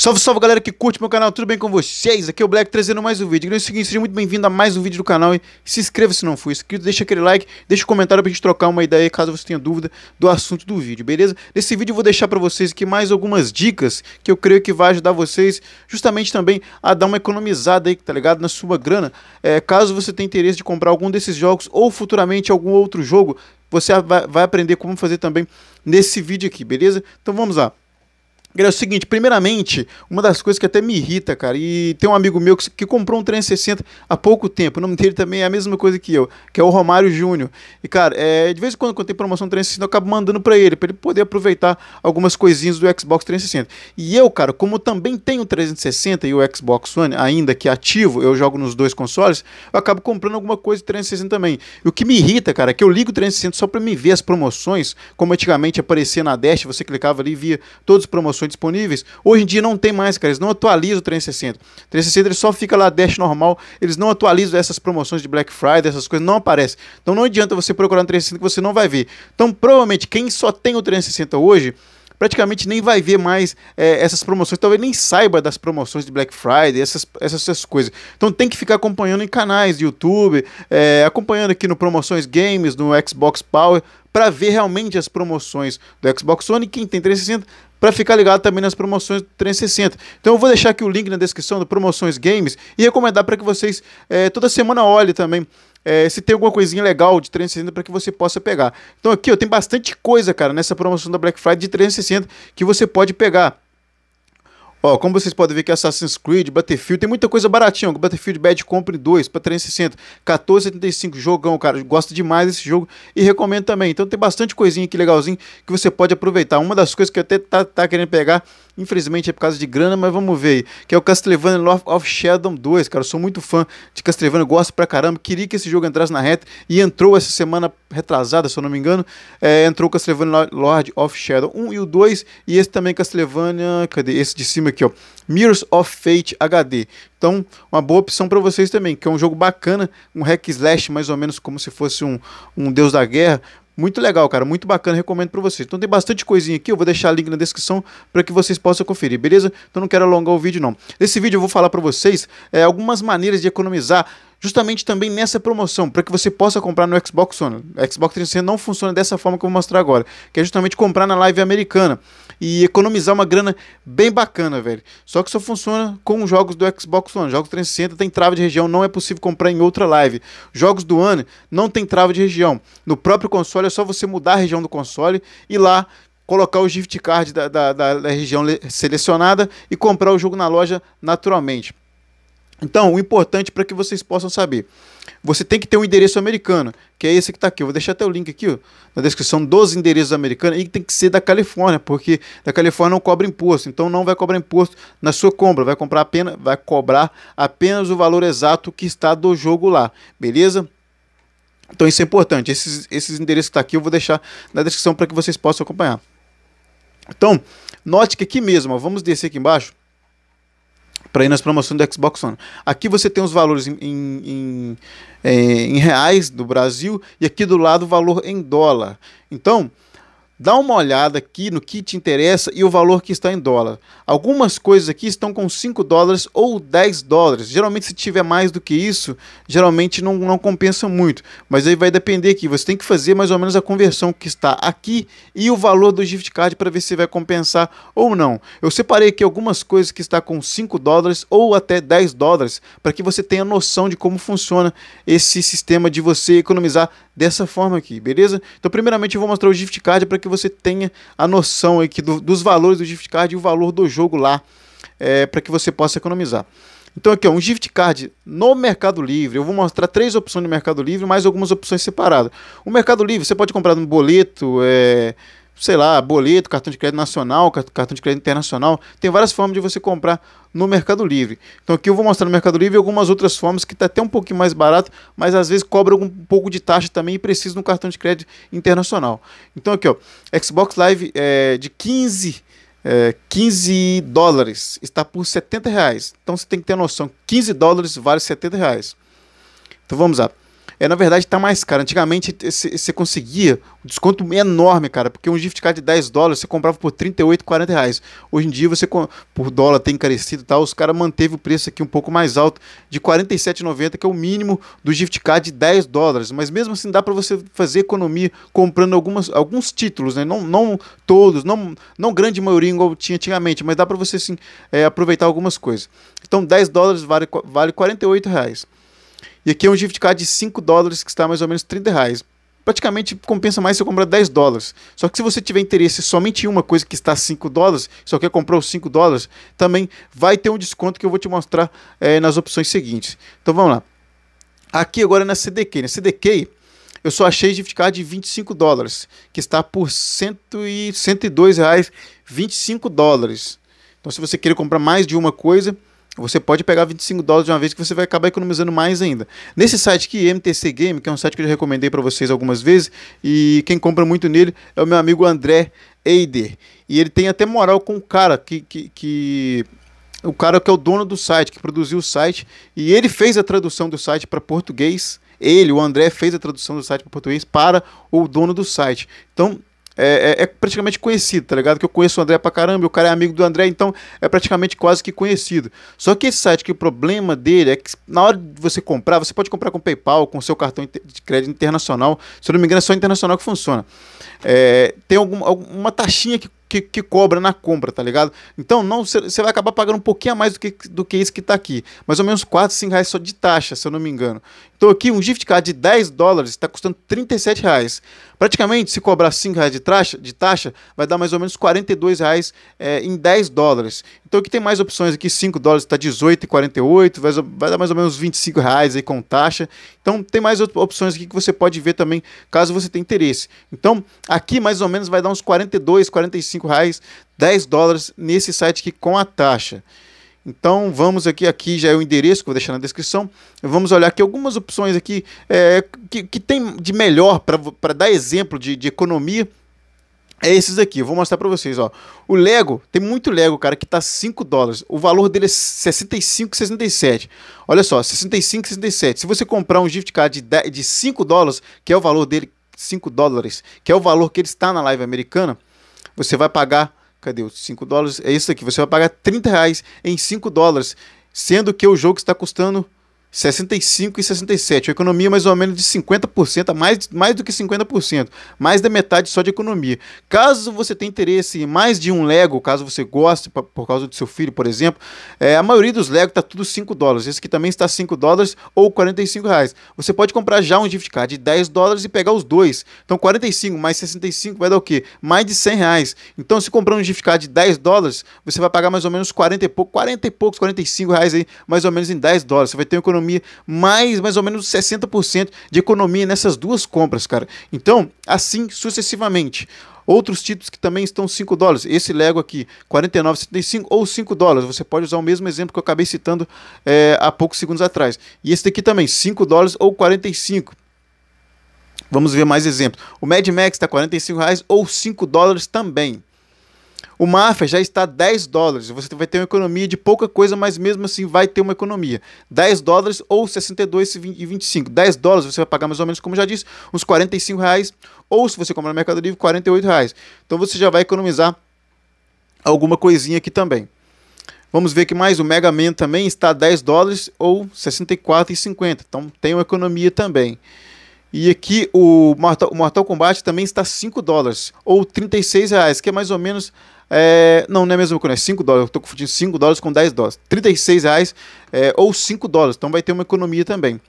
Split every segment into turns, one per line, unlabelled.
Salve, salve galera que curte meu canal, tudo bem com vocês? Aqui é o Black trazendo mais um vídeo. E é seguinte, seja muito bem-vindo a mais um vídeo do canal e se inscreva se não for inscrito, deixa aquele like, deixa um comentário pra gente trocar uma ideia caso você tenha dúvida do assunto do vídeo, beleza? Nesse vídeo eu vou deixar pra vocês aqui mais algumas dicas que eu creio que vai ajudar vocês justamente também a dar uma economizada aí, tá ligado? Na sua grana, é, caso você tenha interesse de comprar algum desses jogos ou futuramente algum outro jogo, você vai aprender como fazer também nesse vídeo aqui, beleza? Então vamos lá. É o seguinte, primeiramente, uma das coisas que até me irrita, cara, e tem um amigo meu que, que, comprou um 360 há pouco tempo, o nome dele também é a mesma coisa que eu, que é o Romário Júnior. E, cara, é, de vez em quando, quando tem promoção 360, eu acabo mandando para ele, para ele poder aproveitar algumas coisinhas do Xbox 360. E eu, cara, como também tenho o 360 e o Xbox One, ainda que ativo, eu jogo nos dois consoles, eu acabo comprando alguma coisa de 360 também. E o que me irrita, cara, é que eu ligo o 360 só para me ver as promoções, como antigamente aparecia na Dash, você clicava ali e via todas as promoções disponíveis. Hoje em dia não tem mais, cara. Eles não atualizam o 360. O 360 ele só fica lá dash normal. Eles não atualizam essas promoções de Black Friday, essas coisas não aparecem. Então não adianta você procurar no 360 que você não vai ver. Então provavelmente quem só tem o 360 hoje praticamente nem vai ver mais é, essas promoções, talvez nem saiba das promoções de Black Friday, essas, essas, essas coisas. Então tem que ficar acompanhando em canais de YouTube, é, acompanhando aqui no Promoções Games, no Xbox Power, para ver realmente as promoções do Xbox One e quem tem 360 para ficar ligado também nas promoções do 360. Então eu vou deixar aqui o link na descrição do Promoções Games e recomendar para que vocês é, toda semana olhem também é, se tem alguma coisinha legal de 360 para que você possa pegar. Então aqui ó, tem bastante coisa, cara, nessa promoção da Black Friday de 360 que você pode pegar. Ó, como vocês podem ver que Assassin's Creed, Battlefield, tem muita coisa baratinha. Battlefield Bad Company 2 para 360, 14,75, jogão, cara. Gosto demais desse jogo e recomendo também. Então tem bastante coisinha aqui legalzinho que você pode aproveitar. Uma das coisas que eu até tá, tá querendo pegar Infelizmente é por causa de grana, mas vamos ver aí. Que é o Castlevania Lord of Shadow 2, cara. Eu sou muito fã de Castlevania, gosto pra caramba. Queria que esse jogo entrasse na reta e entrou essa semana retrasada, se eu não me engano. É, entrou o Castlevania Lord of Shadow 1 e o 2. E esse também Castlevania. Cadê? Esse de cima aqui, ó. Mirrors of Fate HD. Então, uma boa opção para vocês também, que é um jogo bacana, um hack slash mais ou menos como se fosse um, um deus da guerra, muito legal, cara, muito bacana, recomendo para vocês. Então tem bastante coisinha aqui, eu vou deixar o link na descrição para que vocês possam conferir, beleza? Então não quero alongar o vídeo não. Nesse vídeo eu vou falar para vocês é, algumas maneiras de economizar justamente também nessa promoção, para que você possa comprar no Xbox One. O Xbox 360 não funciona dessa forma que eu vou mostrar agora, que é justamente comprar na live americana e economizar uma grana bem bacana, velho. Só que só funciona com os jogos do Xbox One. Jogos 360 tem trava de região, não é possível comprar em outra live. Jogos do One não tem trava de região. No próprio console é só você mudar a região do console e lá colocar o gift card da, da, da, da região selecionada e comprar o jogo na loja naturalmente. Então, o importante para que vocês possam saber, você tem que ter um endereço americano, que é esse que está aqui. Eu vou deixar até o link aqui ó, na descrição dos endereços americanos e tem que ser da Califórnia, porque da Califórnia não cobra imposto, então não vai cobrar imposto na sua compra, vai comprar apenas, vai cobrar apenas o valor exato que está do jogo lá, beleza? Então isso é importante. Esses, esses endereços que está aqui eu vou deixar na descrição para que vocês possam acompanhar. Então, note que aqui mesmo, ó, vamos descer aqui embaixo para ir nas promoções do Xbox One. Aqui você tem os valores em, em, em, é, em, reais do Brasil e aqui do lado o valor em dólar. Então, Dá uma olhada aqui no que te interessa e o valor que está em dólar. Algumas coisas aqui estão com 5 dólares ou 10 dólares. Geralmente, se tiver mais do que isso, geralmente não, não compensa muito. Mas aí vai depender aqui. Você tem que fazer mais ou menos a conversão que está aqui e o valor do gift card para ver se vai compensar ou não. Eu separei aqui algumas coisas que está com 5 dólares ou até 10 dólares para que você tenha noção de como funciona esse sistema de você economizar dessa forma aqui, beleza? Então, primeiramente, eu vou mostrar o gift card para que você tenha a noção aqui do, dos valores do gift card e o valor do jogo lá, é, para que você possa economizar. Então aqui, ó, um gift card no Mercado Livre. Eu vou mostrar três opções no Mercado Livre, mais algumas opções separadas. O Mercado Livre, você pode comprar no boleto, é, sei lá, boleto, cartão de crédito nacional, cartão de crédito internacional. Tem várias formas de você comprar no Mercado Livre. Então aqui eu vou mostrar no Mercado Livre algumas outras formas que está até um pouquinho mais barato, mas às vezes cobra um pouco de taxa também e precisa de um cartão de crédito internacional. Então aqui ó, Xbox Live é, de 15 é, 15 dólares está por 70 reais. Então você tem que ter noção, 15 dólares vale 70 reais. Então vamos lá. É, na verdade, tá mais caro. Antigamente você conseguia um desconto enorme, cara, porque um gift card de 10 dólares você comprava por 38, 40 reais. Hoje em dia, você por dólar tem encarecido e tal, os caras manteve o preço aqui um pouco mais alto, de 47,90, que é o mínimo do gift card de 10 dólares. Mas mesmo assim, dá para você fazer economia comprando algumas, alguns títulos, né? Não, não todos, não, não grande maioria igual tinha antigamente, mas dá para você sim é, aproveitar algumas coisas. Então, 10 dólares vale, vale 48 reais. E aqui é um gift card de 5 dólares que está mais ou menos 30 reais. Praticamente compensa mais se eu comprar 10 dólares. Só que se você tiver interesse somente em uma coisa que está 5 dólares, só quer comprar os 5 dólares, também vai ter um desconto que eu vou te mostrar é, nas opções seguintes. Então vamos lá. Aqui agora na CDK. Na CDK, eu só achei gift card de 25 dólares, que está por 100 e 102 reais, 25 dólares. Então se você querer comprar mais de uma coisa, você pode pegar 25 dólares de uma vez que você vai acabar economizando mais ainda. Nesse site aqui, MTC Game, que é um site que eu já recomendei para vocês algumas vezes, e quem compra muito nele é o meu amigo André Eider. E ele tem até moral com o cara que, que, que o cara que é o dono do site, que produziu o site, e ele fez a tradução do site para português. Ele, o André, fez a tradução do site para português para o dono do site. Então, é, é, é, praticamente conhecido, tá ligado? Que eu conheço o André pra caramba, o cara é amigo do André, então é praticamente quase que conhecido. Só que esse site, que o problema dele é que na hora de você comprar, você pode comprar com PayPal, com seu cartão de crédito internacional. Se eu não me engano, é só internacional que funciona. É, tem algum, alguma taxinha que que, que cobra na compra, tá ligado? Então não você vai acabar pagando um pouquinho a mais do que, do que isso que tá aqui. Mais ou menos 4, 5 reais só de taxa, se eu não me engano. Então aqui um gift card de 10 dólares está custando 37 reais. Praticamente, se cobrar 5 reais de taxa, de taxa, vai dar mais ou menos 42 reais é, em 10 dólares. Então aqui tem mais opções aqui, 5 dólares está 18,48, vai, vai dar mais ou menos 25 reais aí com taxa. Então tem mais opções aqui que você pode ver também, caso você tenha interesse. Então aqui mais ou menos vai dar uns 42, 45 reais, 10 dólares nesse site aqui com a taxa. Então vamos aqui, aqui já é o endereço que eu vou deixar na descrição. Vamos olhar aqui algumas opções aqui é, que, que tem de melhor para dar exemplo de, de economia. É esses aqui, eu vou mostrar para vocês, ó. O Lego, tem muito Lego, cara, que tá 5 dólares. O valor dele é 65,67. Olha só, 65,67. Se você comprar um gift card de, de 5 dólares, que é o valor dele, 5 dólares, que é o valor que ele está na live americana, você vai pagar, cadê os 5 dólares? É isso aqui, você vai pagar 30 reais em 5 dólares, sendo que o jogo está custando 65 e 67, uma economia mais ou menos de 50%, mais, mais do que 50%, mais da metade só de economia. Caso você tenha interesse em mais de um Lego, caso você goste, por causa do seu filho, por exemplo, é, a maioria dos Lego está tudo 5 dólares, esse aqui também está 5 dólares ou 45 reais. Você pode comprar já um gift card de 10 dólares e pegar os dois. Então 45 mais 65 vai dar o quê? Mais de 100 reais. Então se comprar um gift card de 10 dólares, você vai pagar mais ou menos 40 e pouco, 40 e poucos, 45 reais aí, mais ou menos em 10 dólares. Você vai ter uma economia economia, mais mais ou menos 60% de economia nessas duas compras, cara. Então, assim sucessivamente. Outros títulos que também estão 5 dólares. Esse Lego aqui, 49,75 ou 5 dólares. Você pode usar o mesmo exemplo que eu acabei citando é, há poucos segundos atrás. E esse daqui também, 5 dólares ou 45. Vamos ver mais exemplos. O Mad Max está 45 reais ou 5 dólares também. O Mafia já está 10 dólares. Você vai ter uma economia de pouca coisa, mas mesmo assim vai ter uma economia. 10 dólares ou 62,25. 10 dólares você vai pagar mais ou menos, como já disse, uns 45 reais. Ou se você comprar no Mercado Livre, 48 reais. Então você já vai economizar alguma coisinha aqui também. Vamos ver que mais o Mega Man também está 10 dólares ou 64,50. Então tem uma economia também. E aqui o Mortal, o Mortal Kombat também está 5 dólares ou 36 reais, que é mais ou menos é, não, não é mesmo que é 5 dólares, eu estou confundindo 5 dólares com 10 dólares. 36 reais é, ou 5 dólares, então vai ter uma economia também.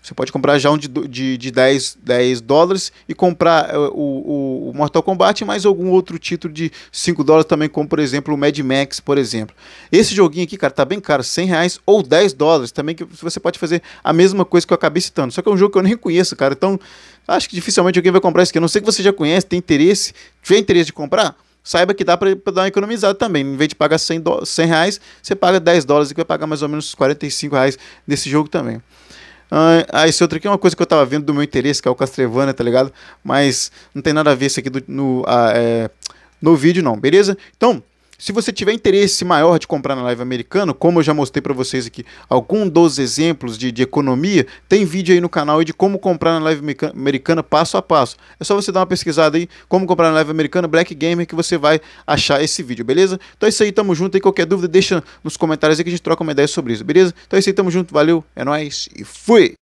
Você pode comprar já um de, de, de 10, 10 dólares e comprar uh, o, o, Mortal Kombat mais algum outro título de 5 dólares também, como por exemplo o Mad Max, por exemplo. Esse joguinho aqui, cara, tá bem caro, 100 reais ou 10 dólares também, que você pode fazer a mesma coisa que eu acabei citando. Só que é um jogo que eu nem conheço, cara, então acho que dificilmente alguém vai comprar isso aqui. A não sei que você já conhece, tem interesse, tiver interesse de comprar, saiba que dá para dar uma economizada também. Em vez de pagar 100, do, 100 reais, você paga 10 dólares e vai pagar mais ou menos 45 reais nesse jogo também. Ah, ah, esse outro aqui é uma coisa que eu tava vendo do meu interesse, que é o Castlevania, tá ligado? Mas não tem nada a ver isso aqui do, no, ah, é, no vídeo, não, beleza? Então, Se você tiver interesse maior de comprar na live americana, como eu já mostrei para vocês aqui algum dos exemplos de, de, economia, tem vídeo aí no canal de como comprar na live americana passo a passo. É só você dar uma pesquisada aí, como comprar na live americana Black Gamer, que você vai achar esse vídeo, beleza? Então é isso aí, tamo junto aí. Qualquer dúvida, deixa nos comentários aí que a gente troca uma ideia sobre isso, beleza? Então é isso aí, tamo junto, valeu, é nóis e fui!